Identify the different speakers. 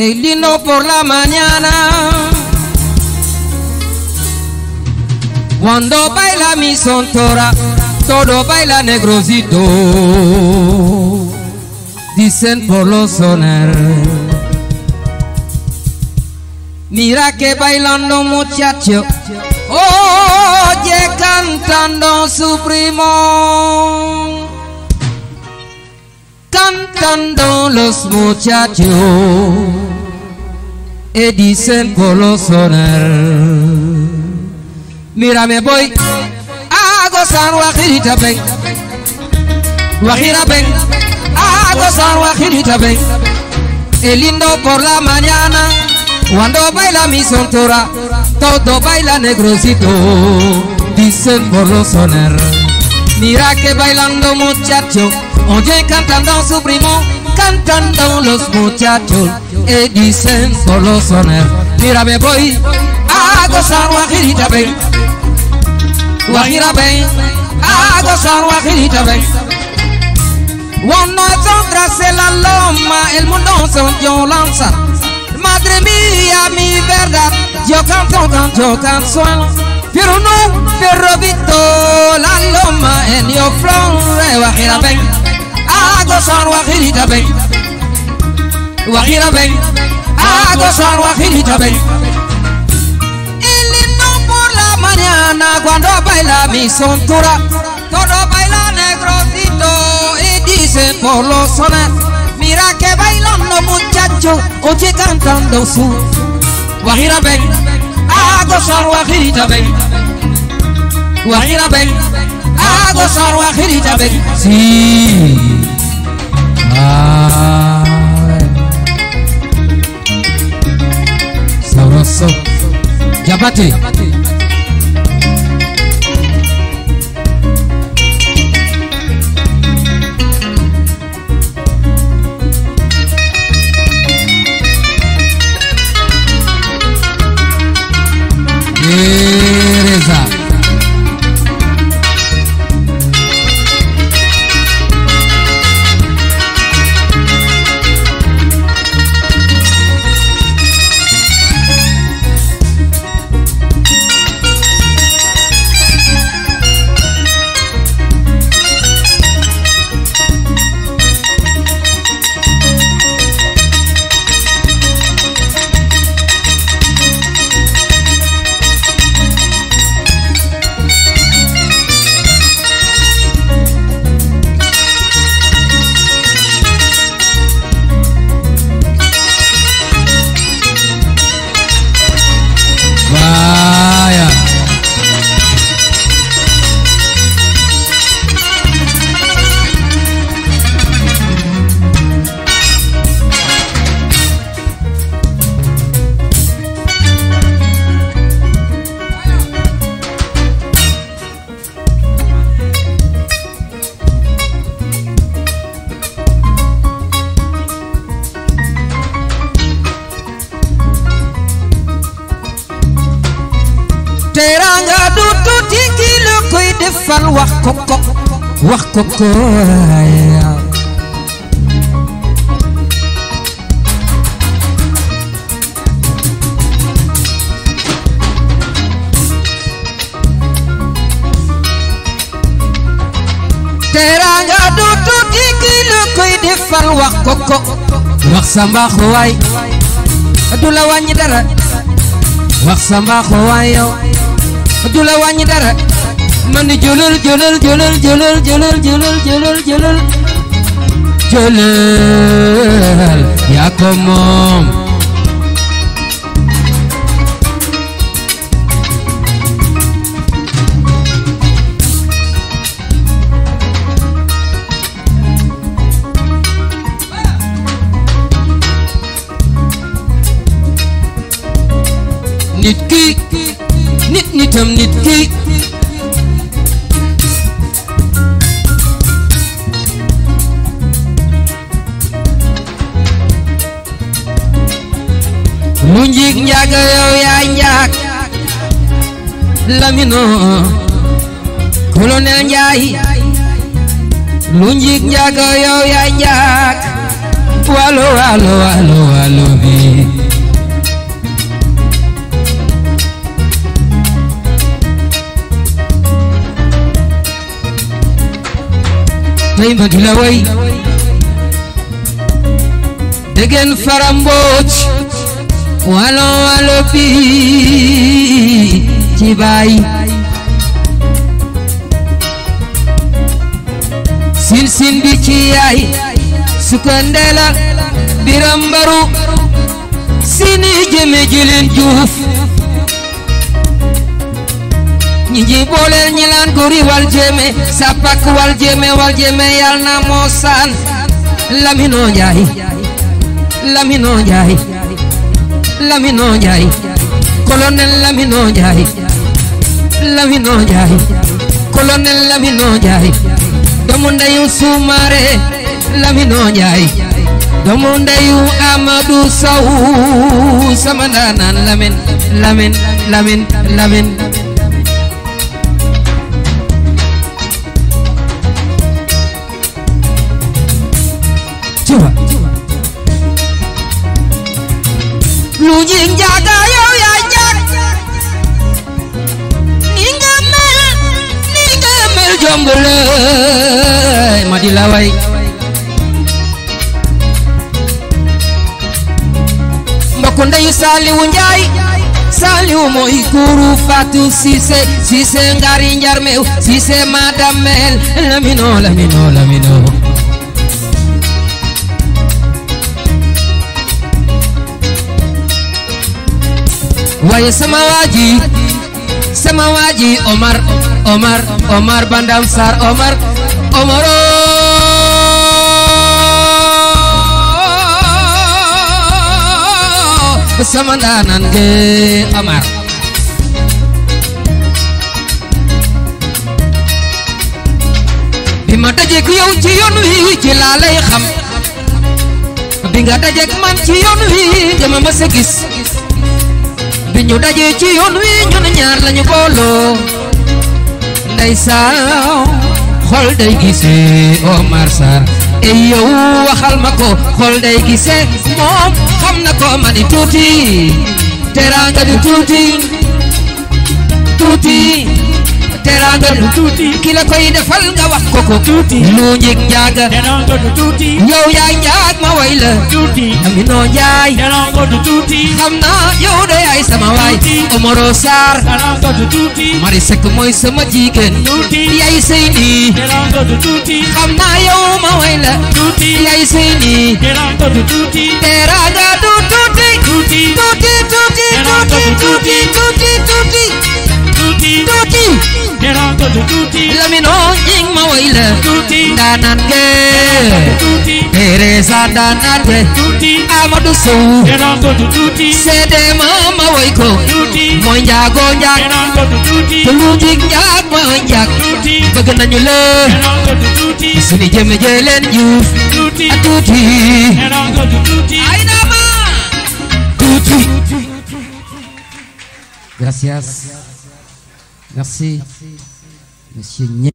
Speaker 1: el lindo por la mañana. Cuando baila mi sontora, todo baila negrosito. Dicen por los soner. Mira que bailando muchacho, oye cantando su primo. Cantando los muchachos, y dicen por los Edison Colossonal. Mirame boy, agosan wakirita beng, wakira beng, agosan wakirita beng. El lindo por la mañana, cuando baila mi soltura, todo baila negrosito, dicen Colossonal. Mira que bailando muchacho, oye cantando su primo cantando los muchachos, y dicen por los soner. Mira me voy a gozar guajirita ven, guajira ven, a gozar guajirita ven. Cuando es en la loma, el mundo son yo lanza. Madre mía, mi verdad, yo canto, canto, canción. Pero no, pero visto la loma en yo flor, guajira ven, a gozar guajirita ven. El lindo por la mañana cuando baila mi sontura, todo baila negrosito y dice por los sones. Mira que bailan los muchachos, oye cantando su Guajira ven, a gozar guajirita ven. Guajira ven, a gozar guajirita ven. Sí. Sauroso Jabate. Jabate. Defal wax ko ko wax ko ko ya. Teranga du tuuti ki la koy defal wax ko ko. Wax sa mbaax waay. Du la wàññi dara. Wax sa mbaax waay yow. Du dara Osmanlı gönül gönül gönül gönül gönül gönül gönül gönül Gönül yakamam Nitki, nit nitam nitki njig yow yaay njaag lamino colonel njaay lu njig njaaga yow yaay njaag walo walo walo walo bi tay ma di way degen farambooj walo walo bi ci baay sin bi ci yaay sukandela biram baru. Sini jëme jëleen juuf. Ñi ji booleel ñi laan gori wal jëme sapak wal jëme wal jëme yal na moosaan lamino njaay Lamine Ndiaye colonel Lamine Ndiaye Lamine Ndiaye colonel Lamine Ndiaye doomu ndeyu Soumaré Lamine Ndiaye doomu ndeyu Amadou Sow lu jing jaga yow yaa jag ni nga mel ni nga ma di la way mbokku ndeyu Saliwu Njaay Saliwu mooy kuuru Fatou Cissé Cissé ngari njarmew Cissé madamel lamino lamino lamino. Waaye sama waaji sama waaji Omar Omar Omar Bandam Sar Omar Omaro sama ndaanan ge Omar. Bi ma dajeek yow ci wi ci laa lay xam man ci wi bi ñu dajee ci yoon wi ñun ñaar lañu booloo. Ndeysaan xol day gisee Omar Sarr. E yow waxal ma ko xol day gisee moom. Xam na ko ma ni tuuti teraanga tuuti tuuti. Du tuuti ki la koy defal nga wax ko ko
Speaker 2: Tuuti.
Speaker 1: lu njig njaaga
Speaker 2: Terango du tuuti,
Speaker 1: yow yaay njaag ma way la
Speaker 2: tuuti,
Speaker 1: aminoo njaay
Speaker 2: terango du tuuti,
Speaker 1: xam naa yow de yaay sama waay Omaro Sarr
Speaker 2: terango du tuuti,
Speaker 1: Mari Seck mooy sama jigéen
Speaker 2: tuuti,
Speaker 1: yaay sëy nii
Speaker 2: terango du tuuti,
Speaker 1: xam naa yow ma way la
Speaker 2: tuuti,
Speaker 1: yaay sëy nii
Speaker 2: terango du tuuti,
Speaker 1: teraanga du tuuti
Speaker 2: tuuti,
Speaker 1: tuuti tuuti tuuti tuuti tuuti tuuti
Speaker 2: tuuti,
Speaker 1: tuuti, Lamino ñing ma
Speaker 2: tuuti,
Speaker 1: Teresa ndaanan ge.
Speaker 2: Tuuti,
Speaker 1: Amadou Sow
Speaker 2: terango du tuuti,
Speaker 1: seede ma ma way ko.
Speaker 2: Tuuti,
Speaker 1: mooy njaago njaag
Speaker 2: terango du tuuti,
Speaker 1: te lu jig njaag mooy njaag
Speaker 2: tuuti,
Speaker 1: bëgg nañu la
Speaker 2: terango du tuuti,
Speaker 1: sunu jëme jëleen juuf
Speaker 2: tuuti,
Speaker 1: a tuuti
Speaker 2: terango du tuuti.
Speaker 1: ay dama tuuti gracias Merci. Merci. Monsieur Nier.